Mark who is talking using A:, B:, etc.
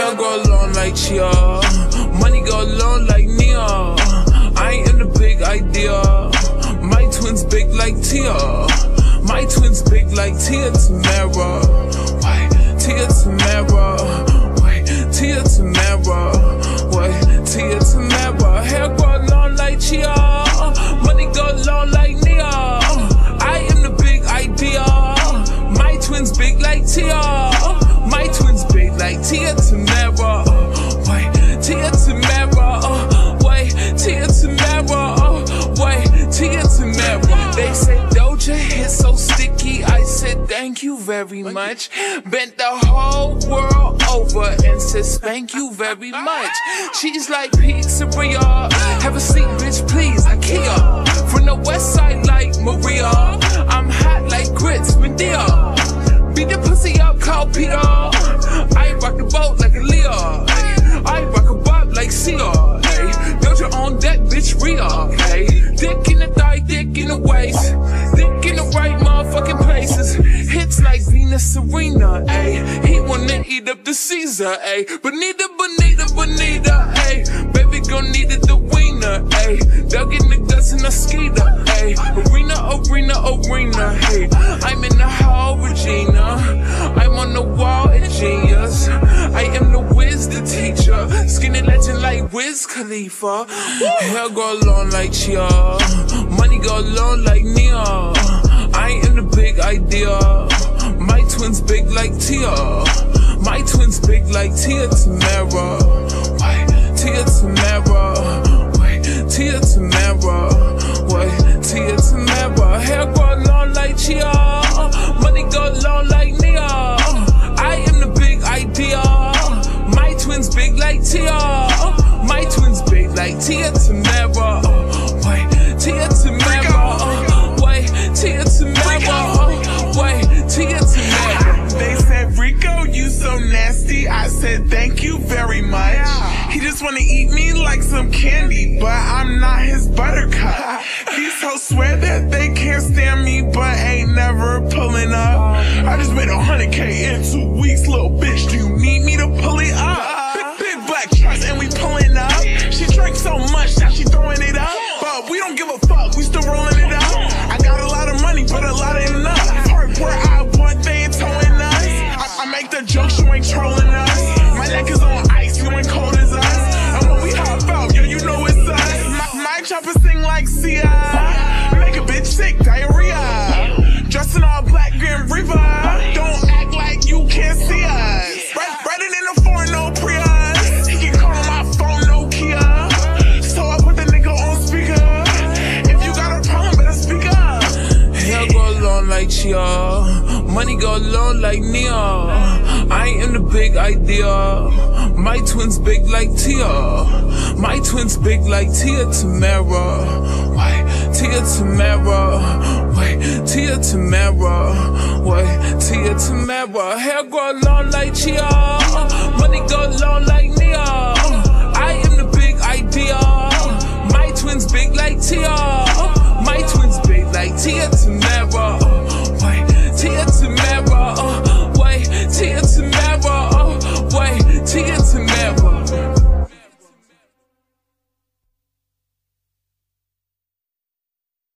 A: Hair go long like Chia. Money go long like Nia. I am the big idea. My twins big like Tia. My twins big like Tia Tamera. Wait, Tia Tamera. Wait, Tia Tamera. Wait, Tia Tamera. Hair go long like Chia. Money go long like Nia. I am the big idea. My twins big like Tia. My twins big like Tia Tamera. Thank you very much. Bent the whole world over and says thank you very much. She's like pizzeria. Have a seat, bitch, please. IKEA. Like Venus Serena. Ay, he wanna eat up the Caesar. Ay, Bonita, Bonita, Bonita. Ay, baby gon' need it the wiener. Ay, dug in the guts in a skeeter. Ay, arena, arena, arena. Hey, I'm in the hall, Regina. I'm on the wall at genius. I am the whiz, the teacher. Skinny legend like Wiz Khalifa. Hair go long like Chia. Money go long like Nia. Like Tia. My twins big like Tia Tamera. Wait, Tia Tamera. Wait, Tia Tamera. Wait, Tia Tamera. Hair go long like Chia. Money go long like Nia. I am the big idea. My twins big like Tia. My twins big like Tia
B: Tamera. Wanna eat me like some candy, but I'm not his buttercup. These hoes swear that they can't stand me, but ain't never pulling up. I just made a hundred K in two weeks, little bitch. Do you need me to pull it up? Big, big black trucks and we pulling up. She drank so much, chopper sing like Sia. Make a bitch sick, diarrhea. Dressing all black, Grim Reaper. Don't act like you can't see us. Right, riding in the foreign, no Prius. He can call on my phone, no Kia. So I put the nigga on speaker. If you got a problem, better speak up.
A: Hair go long like Chia. Money go long like Nia. Big idea. My twins big like Tia. My twins big like Tia Tamera. Wait, Tia Tamera. Wait, Tia Tamera. Wait, Tia Tamera. Hair grow long like Chia. Money go long like Nia. I am the big idea. My twins big like Tia.